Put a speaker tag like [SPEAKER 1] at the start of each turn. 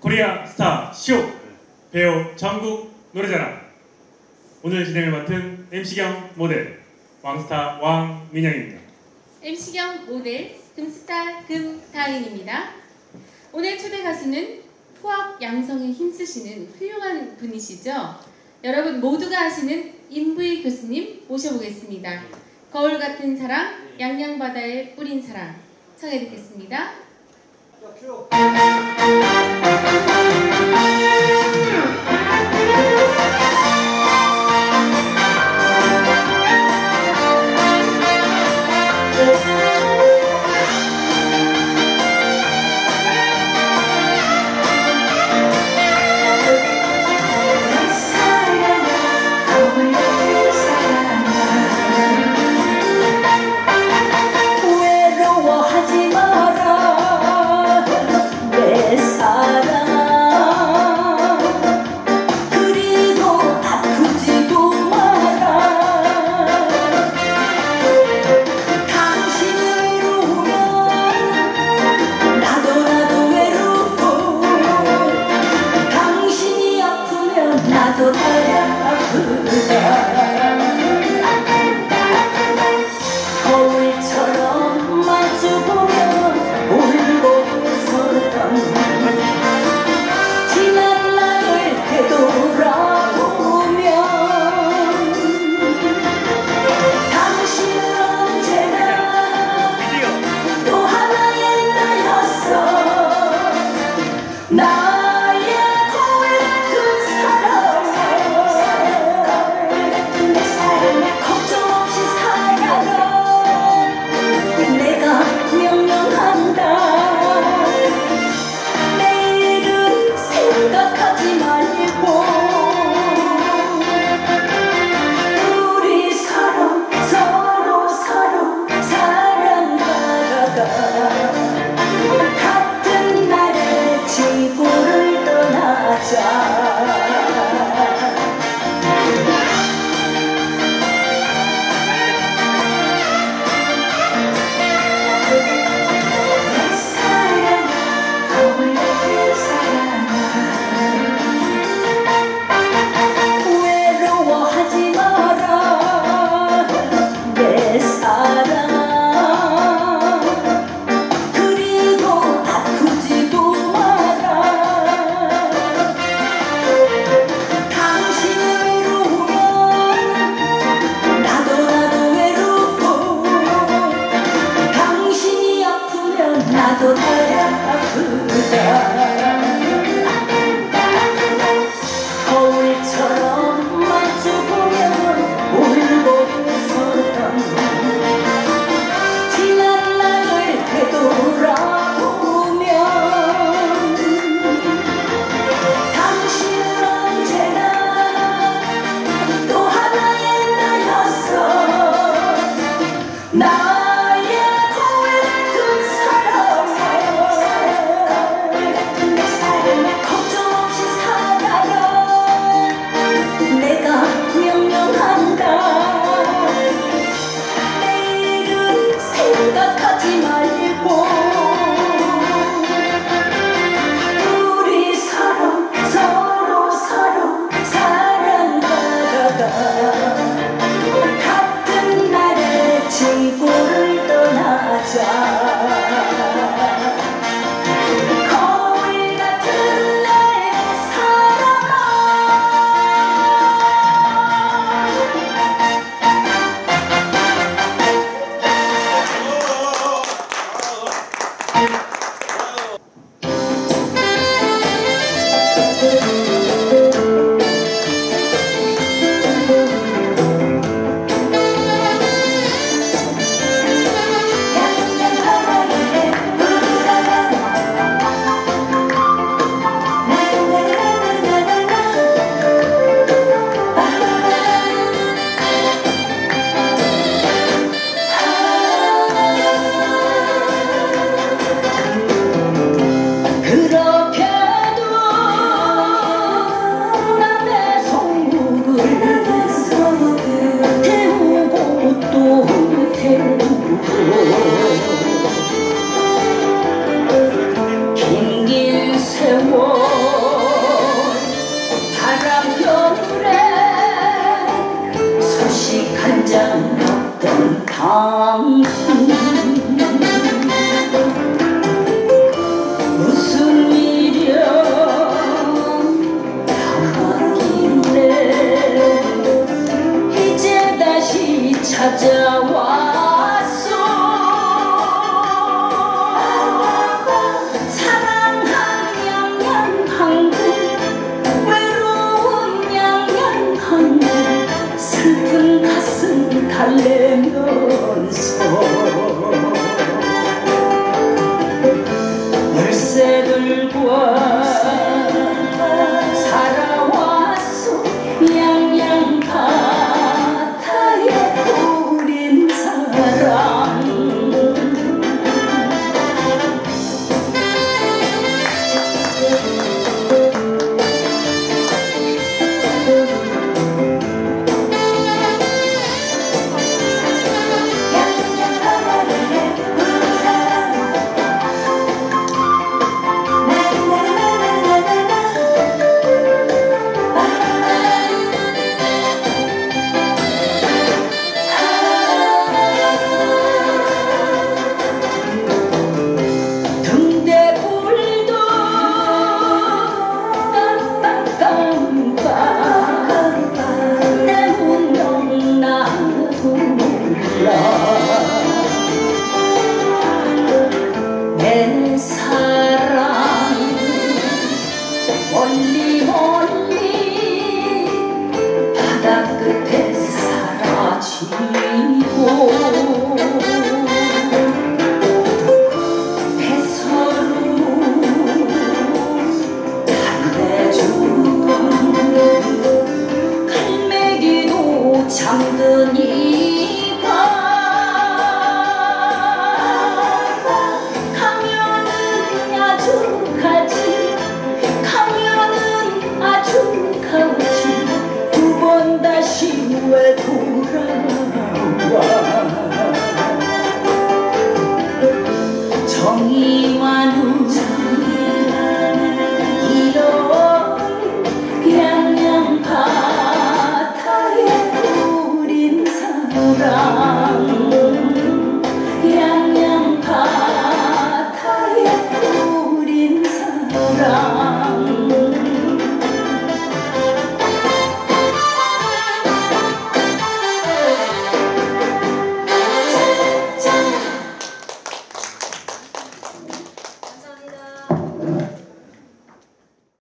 [SPEAKER 1] 코리아 스타 쇼 배호 전국 노래자랑 오늘 진행을 맡은 MC 겸 모델 왕스타 왕민영입니다.
[SPEAKER 2] MC 겸 모델 금스타 금다인입니다. 오늘 초대 가수는 후학 양성에 힘쓰시는 훌륭한 분이시죠. 여러분 모두가 아시는 임부희 교수님 모셔보겠습니다. 거울 같은 사랑, 양양바다에 뿌린 사랑 청해 듣겠습니다.
[SPEAKER 3] 외 time. 멀리 멀리 바다 끝에 사라진